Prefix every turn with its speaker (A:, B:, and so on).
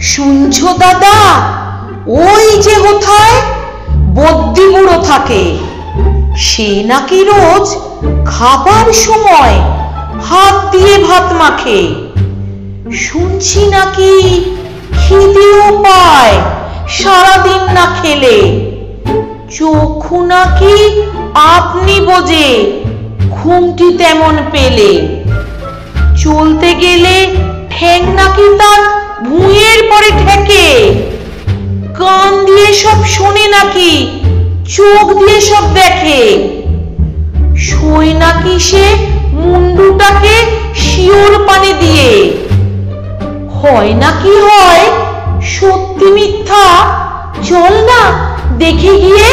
A: শুনছো দাদা? ওই যে কোথায় বদ্যি বুড়ো থাকে। সে নাকি রোজ খাবার সময় হাত দিয়ে ভাত মাখে। শুনছি নাকি খিদেও পায় সারাদিন না খেলে। চক্ষু নাকি আপনি বোঝে, ঘুমটি তেমন পেলে। চলতে গেলে ঠ্যাং নাকি তার ভুঁয়ের পরে ঠেকে? কান দিয়ে সব শোনে নাকি? চোখ দিয়ে সব দেখে? শোয় নাকি সে মুন্ডুটাকে শিওর পানি দিয়ে? হয় নাকি হয় সত্যি মিথ্যা? চল না, দেখে গিয়ে